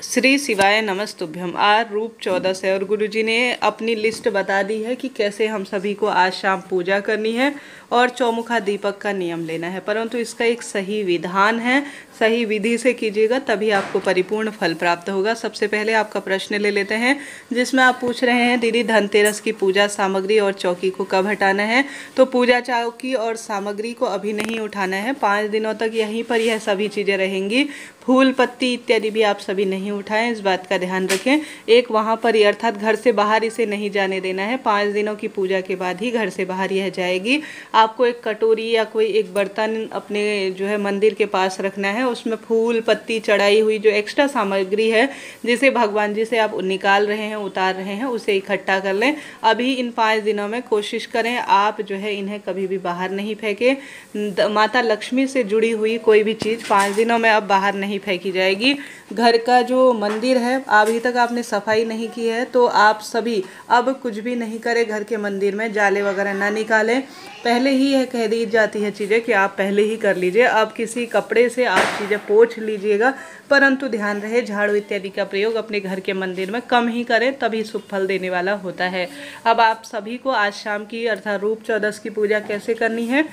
श्री शिवाय नमस्तुभ्यम। आर रूप चौदस है और गुरुजी ने अपनी लिस्ट बता दी है कि कैसे हम सभी को आज शाम पूजा करनी है और चौमुखा दीपक का नियम लेना है। परंतु इसका एक सही विधान है, सही विधि से कीजिएगा, तभी आपको परिपूर्ण फल प्राप्त होगा। सबसे पहले आपका प्रश्न ले लेते हैं, जिसमें आप पूछ रहे हैं, दीदी, धनतेरस की पूजा सामग्री और चौकी को कब हटाना है? तो पूजा चौकी और सामग्री को अभी नहीं उठाना है। पाँच दिनों तक यहीं पर यह सभी चीज़ें रहेंगी। फूल पत्ती इत्यादि भी आप सभी नहीं उठाएँ, इस बात का ध्यान रखें। एक वहाँ पर ही, अर्थात घर से बाहर इसे नहीं जाने देना है। पाँच दिनों की पूजा के बाद ही घर से बाहर यह जाएगी। आपको एक कटोरी या कोई एक बर्तन अपने जो है मंदिर के पास रखना है। उसमें फूल पत्ती चढ़ाई हुई जो एक्स्ट्रा सामग्री है, जिसे भगवान जी से आप निकाल रहे हैं, उतार रहे हैं, उसे इकट्ठा कर लें। अभी इन पाँच दिनों में कोशिश करें, आप जो है इन्हें कभी भी बाहर नहीं फेंकें। माता लक्ष्मी से जुड़ी हुई कोई भी चीज़ पाँच दिनों में अब बाहर नहीं फेंकी जाएगी। घर का जो मंदिर है, अभी तक आपने सफ़ाई नहीं की है तो आप सभी अब कुछ भी नहीं करें घर के मंदिर में, जाले वगैरह ना निकालें। पहले ही यह कह दी जाती है चीज़ें कि आप पहले ही कर लीजिए। अब किसी कपड़े से आप चीज़ें पोछ लीजिएगा, परंतु ध्यान रहे, झाड़ू इत्यादि का प्रयोग अपने घर के मंदिर में कम ही करें, तभी शुभ फल देने वाला होता है। अब आप सभी को आज शाम की, अर्थात रूप चौदस की पूजा कैसे करनी है?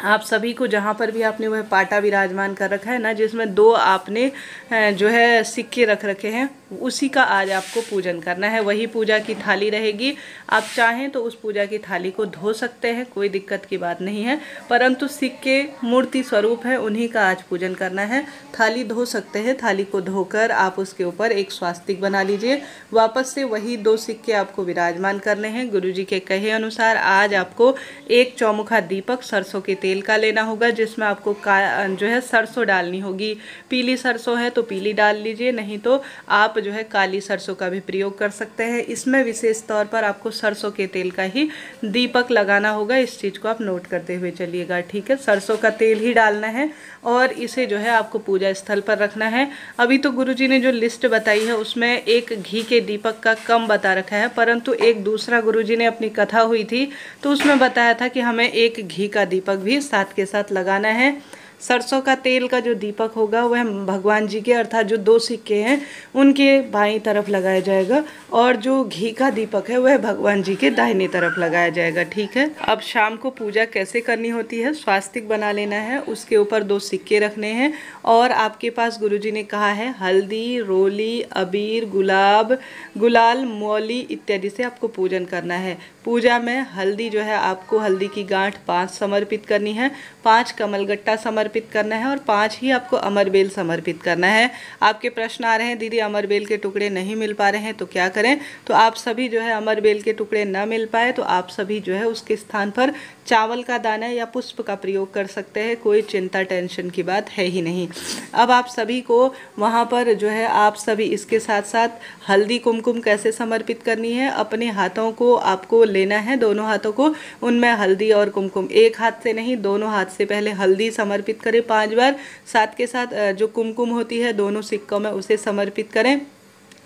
आप सभी को जहाँ पर भी आपने वह पाटा विराजमान कर रखा है ना, जिसमें दो आपने जो है सिक्के रख रखे हैं, उसी का आज आपको पूजन करना है। वही पूजा की थाली रहेगी। आप चाहें तो उस पूजा की थाली को धो सकते हैं, कोई दिक्कत की बात नहीं है। परंतु सिक्के मूर्ति स्वरूप है, उन्हीं का आज पूजन करना है। थाली धो सकते हैं, थाली को धोकर आप उसके ऊपर एक स्वास्तिक बना लीजिए। वापस से वही दो सिक्के आपको विराजमान करने हैं। गुरु जी के कहे अनुसार आज आपको एक चौमुखा दीपक सरसों के तेल का लेना होगा, जिसमें आपको का, जो है सरसों डालनी होगी। पीली सरसों है तो पीली डाल लीजिए, नहीं तो आप जो है काली सरसों का भी प्रयोग कर सकते हैं। इसमें विशेष तौर पर आपको सरसों के तेल का ही दीपक लगाना होगा। इस चीज़ को आप नोट करते हुए चलिएगा, ठीक है? सरसों का तेल ही डालना है और इसे जो है आपको पूजा स्थल पर रखना है। अभी तो गुरु ने जो लिस्ट बताई है, उसमें एक घी के दीपक का कम बता रखा है, परंतु एक दूसरा गुरु ने अपनी कथा हुई थी तो उसमें बताया था कि हमें एक घी का दीपक भी साथ के साथ लगाना है। सरसों का तेल का जो दीपक होगा, वह भगवान जी के अर्थात जो दो सिक्के हैं, उनके बाई तरफ़ लगाया जाएगा और जो घी का दीपक है, वह भगवान जी के दाहिनी तरफ़ लगाया जाएगा, ठीक है? अब शाम को पूजा कैसे करनी होती है, स्वास्तिक बना लेना है, उसके ऊपर दो सिक्के रखने हैं और आपके पास गुरुजी ने कहा है, हल्दी, रोली, अबीर, गुलाब, गुलाल, मौली इत्यादि से आपको पूजन करना है। पूजा में हल्दी जो है आपको हल्दी की गांठ पाँच समर्पित करनी है, पाँच कमलगट्टा समर्पित करना है और पाँच ही आपको अमरबेल समर्पित करना है। आपके प्रश्न आ रहे हैं, दीदी, अमरबेल के टुकड़े नहीं मिल पा रहे हैं तो क्या करें? तो आप सभी जो है अमरबेल के टुकड़े न मिल पाए तो आप सभी जो है उसके स्थान पर चावल का दाना या पुष्प का प्रयोग कर सकते हैं, कोई चिंता, टेंशन की बात है ही नहीं। अब आप सभी को वहाँ पर जो है, आप सभी इसके साथ साथ हल्दी कुमकुम कैसे समर्पित करनी है, अपने हाथों को आपको लेना है, दोनों हाथों को, उनमें हल्दी और कुमकुम। एक हाथ से नहीं, दोनों हाथ से पहले हल्दी समर्पित करें पाँच बार, साथ के साथ जो कुमकुम होती है, दोनों सिक्कों में उसे समर्पित करें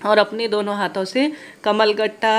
और अपने दोनों हाथों से कमलगट्टा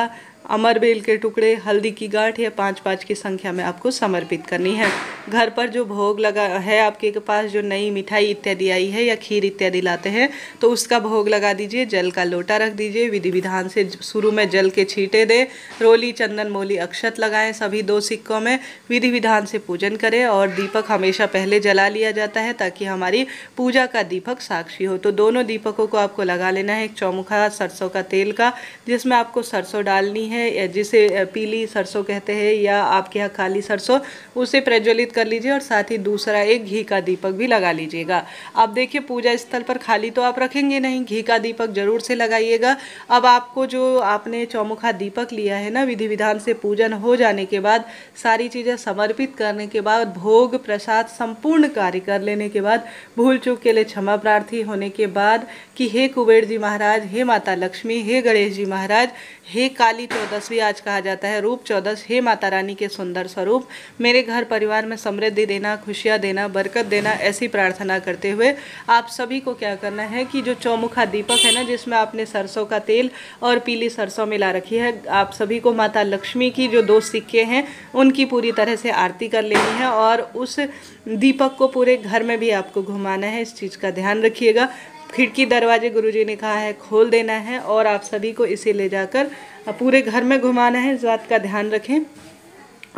अमरबेल के टुकड़े, हल्दी की गांठ या पाँच पाँच की संख्या में आपको समर्पित करनी है। घर पर जो भोग लगा है, आपके पास जो नई मिठाई इत्यादि आई है या खीर इत्यादि लाते हैं तो उसका भोग लगा दीजिए, जल का लोटा रख दीजिए विधि विधान से शुरू में जल के छींटे दें, रोली, चंदन, मोली, अक्षत लगाएँ, सभी दो सिक्कों में विधि विधान से पूजन करें और दीपक हमेशा पहले जला लिया जाता है ताकि हमारी पूजा का दीपक साक्षी हो। तो दोनों दीपकों को आपको लगा लेना है, एक चौमुखा सरसों का तेल का, जिसमें आपको सरसों डालनी है है जिसे पीली सरसों कहते हैं, या आपके यहाँ काली सरसों, उसे प्रज्वलित कर लीजिए और साथ ही दूसरा एक घी का दीपक भी लगा लीजिएगा। अब देखिए, पूजा स्थल पर खाली तो आप रखेंगे नहीं, घी का दीपक ज़रूर से लगाइएगा। अब आपको जो आपने चौमुखा दीपक लिया है ना, विधि विधान से पूजन हो जाने के बाद, सारी चीज़ें समर्पित करने के बाद, भोग प्रसाद संपूर्ण कार्य कर लेने के बाद, भूल चूक के लिए क्षमा प्रार्थी होने के बाद कि हे कुबेर जी महाराज, हे माता लक्ष्मी, हे गणेश जी महाराज, हे काली चौदस भी आज कहा जाता है। रूप चौदस, हे माता रानी के सुंदर स्वरूप, मेरे घर परिवार में समृद्धि देना, खुशियाँ देना, बरकत देना, ऐसी प्रार्थना करते हुए आप सभी को क्या करना है कि जो चौमुखा दीपक है ना, जिसमें आपने सरसों का तेल और पीली सरसों मिला रखी है, आप सभी को माता लक्ष्मी की जो दो सिक्के हैं, उनकी पूरी तरह से आरती कर लेनी है और उस दीपक को पूरे घर में भी आपको घुमाना है। इस चीज़ का ध्यान रखिएगा। खिड़की दरवाजे गुरुजी ने कहा है, खोल देना है और आप सभी को इसे ले जाकर पूरे घर में घुमाना है। इस बात का ध्यान रखें।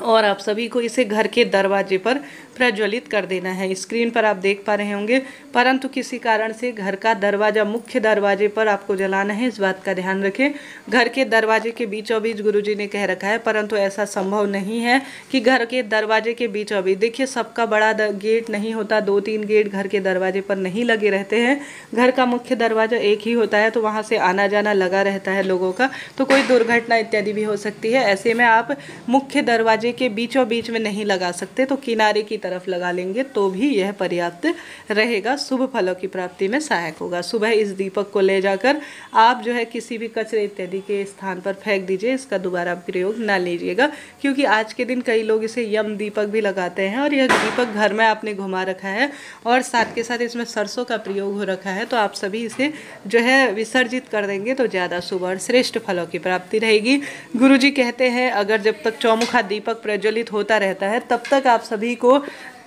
और आप सभी को इसे घर के दरवाजे पर प्रज्वलित कर देना है। स्क्रीन पर आप देख पा रहे होंगे, परंतु किसी कारण से घर का दरवाज़ा, मुख्य दरवाजे पर आपको जलाना है, इस बात का ध्यान रखें। घर के दरवाजे के बीचों बीच गुरुजी ने कह रखा है, परंतु ऐसा संभव नहीं है कि घर के दरवाजे के बीचों बीच देखिए, सबका बड़ा गेट नहीं होता दो तीन गेट घर के दरवाजे पर नहीं लगे रहते हैं। घर का मुख्य दरवाज़ा एक ही होता है तो वहाँ से आना जाना लगा रहता है लोगों का। तो कोई दुर्घटना इत्यादि भी हो सकती है। ऐसे में आप मुख्य दरवाजे के बीचों बीच में नहीं लगा सकते तो किनारे की तरफ़ लगा लेंगे तो भी यह पर्याप्त रहेगा। शुभ फलों की प्राप्ति में सहायक होगा। सुबह इस दीपक को ले जाकर आप जो है किसी भी कचरे इत्यादि के स्थान पर फेंक दीजिए, इसका दोबारा प्रयोग ना लीजिएगा, क्योंकि आज के दिन कई लोग इसे यम दीपक भी लगाते हैं और यह दीपक घर में आपने घुमा रखा है और साथ के साथ इसमें सरसों का प्रयोग हो रखा है तो आप सभी इसे जो है विसर्जित कर देंगे तो ज़्यादा शुभ और श्रेष्ठ फलों की प्राप्ति रहेगी। गुरु जी कहते हैं, अगर जब तक चौमुखा दीपक प्रज्वलित होता रहता है, तब तक आप सभी को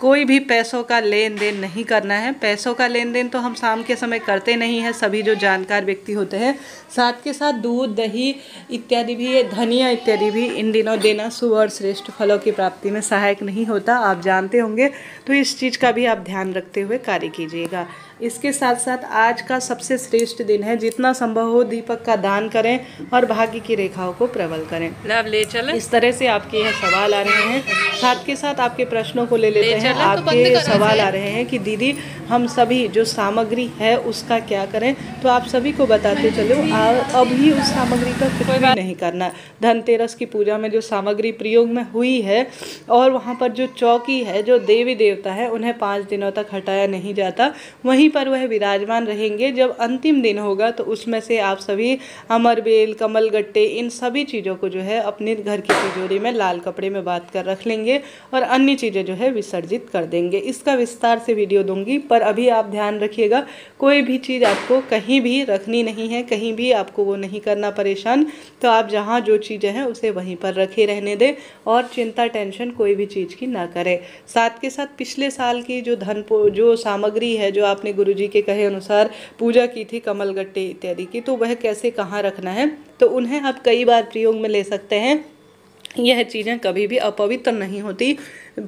कोई भी पैसों का लेन देन नहीं करना है। पैसों का लेन देन तो हम शाम के समय करते नहीं हैं सभी जो जानकार व्यक्ति होते हैं साथ के साथ दूध दही इत्यादि भी धनिया इत्यादि भी इन दिनों देना शुभ और श्रेष्ठ फलों की प्राप्ति में सहायक नहीं होता आप जानते होंगे। तो इस चीज़ का भी आप ध्यान रखते हुए कार्य कीजिएगा। इसके साथ साथ आज का सबसे श्रेष्ठ दिन है जितना संभव हो दीपक का दान करें और भाग्य की रेखाओं को प्रबल करें। ले चले। इस तरह से आपके यहाँ सवाल आ रहे हैं। साथ के साथ आपके प्रश्नों को ले लेते हैं। आपके तो सवाल आ रहे हैं कि दीदी हम सभी जो सामग्री है उसका क्या करें? तो आप सभी को बताते चलो अभी उस सामग्री का कुछ भी नहीं करना। धनतेरस की पूजा में जो सामग्री प्रयोग में हुई है और वहाँ पर जो चौकी है जो देवी देवता है उन्हें पाँच दिनों तक हटाया नहीं जाता। वहीं वहीं पर वह विराजमान रहेंगे। जब अंतिम दिन होगा तो उसमें से आप सभी अमरबेल कमल गट्टे इन सभी चीज़ों को जो है अपने घर की तिजोरी में लाल कपड़े में बात कर रख लेंगे और अन्य चीज़ें जो है विसर्जित कर देंगे। इसका विस्तार से वीडियो दूँगी, पर अभी आप ध्यान रखिएगा, कोई भी चीज़ आपको कहीं भी रखनी नहीं है, कहीं भी आपको वो नहीं करना परेशान तो आप जहाँ जो चीज़ें हैं उसे वहीं पर रखे रहने दें और चिंता, टेंशन कोई भी चीज़ की ना करें। साथ के साथ पिछले साल की जो धन जो सामग्री है, जो आपने गुरु जी के कहे अनुसार पूजा की थी कमल गट्टे इत्यादि की तो वह कैसे कहाँ रखना है तो उन्हें आप कई बार प्रयोग में ले सकते हैं। यह चीज़ें कभी भी अपवित्र नहीं होती।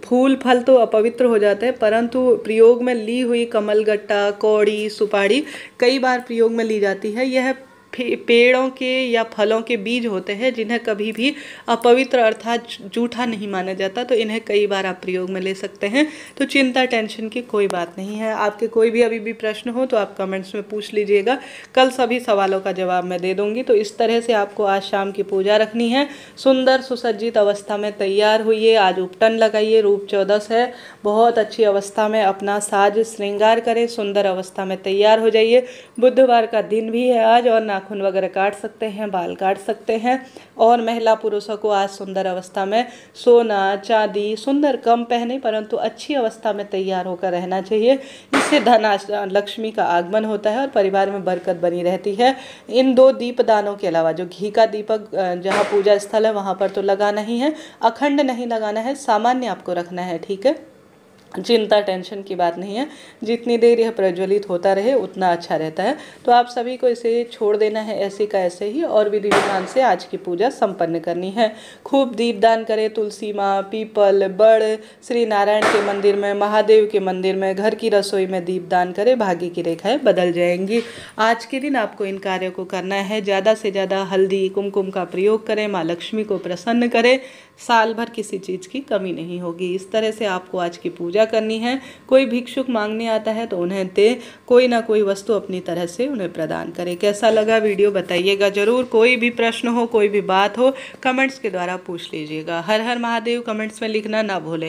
फूल, फल तो अपवित्र हो जाते हैं, परंतु प्रयोग में ली हुई कमलगट्टा, कौड़ी, सुपारी कई बार प्रयोग में ली जाती है। यह पेड़ों के या फलों के बीज होते हैं, जिन्हें कभी भी अपवित्र अर्थात जूठा नहीं माना जाता तो इन्हें कई बार आप प्रयोग में ले सकते हैं। तो चिंता, टेंशन की कोई बात नहीं है। आपके कोई भी अभी भी प्रश्न हो तो आप कमेंट्स में पूछ लीजिएगा। कल सभी सवालों का जवाब मैं दे दूँगी। तो इस तरह से आपको आज शाम की पूजा रखनी है। सुंदर, सुसज्जित अवस्था में तैयार हुई आज उपटन लगाइए। रूप चौदस है। बहुत अच्छी अवस्था में अपना साज श्रृंगार करें। सुंदर अवस्था में तैयार हो जाइए। बुधवार का दिन भी है आज और नाखून वगैरह काट सकते हैं, बाल काट सकते हैं और महिला पुरुषों को आज सुंदर अवस्था में सोना, चांदी, सुंदर कम पहने परंतु अच्छी अवस्था में तैयार होकर रहना चाहिए इससे धन लक्ष्मी का आगमन होता है और परिवार में बरकत बनी रहती है। इन दो दीप दानों के अलावा जो घी का दीपक जहाँ पूजा स्थल है, वहाँ पर तो लगाना ही है, अखंड नहीं लगाना है, सामान्य आपको रखना है, ठीक है? चिंता, टेंशन की बात नहीं है। जितनी देर यह प्रज्वलित होता रहे, उतना अच्छा रहता है। तो आप सभी को इसे छोड़ देना है ऐसे का ऐसे ही, और विधि विधान से आज की पूजा संपन्न करनी है। खूब दीपदान करें तुलसी माँ, पीपल, बड़, श्री नारायण के मंदिर में, महादेव के मंदिर में, घर की रसोई में दीपदान करें, भाग्य की रेखाएँ बदल जाएँगी। आज के दिन आपको इन कार्यों को करना है। ज़्यादा से ज़्यादा हल्दी, कुमकुम का प्रयोग करें, माँ लक्ष्मी को प्रसन्न करें। साल भर किसी चीज़ की कमी नहीं होगी। इस तरह से आपको आज की पूजा करनी है। कोई भिक्षुक मांगने आता है तो उन्हें दे। कोई ना कोई वस्तु अपनी तरह से उन्हें प्रदान करें। कैसा लगा वीडियो बताइएगा ज़रूर। कोई भी प्रश्न हो, कोई भी बात हो, कमेंट्स के द्वारा पूछ लीजिएगा। हर हर महादेव कमेंट्स में लिखना ना भूलें।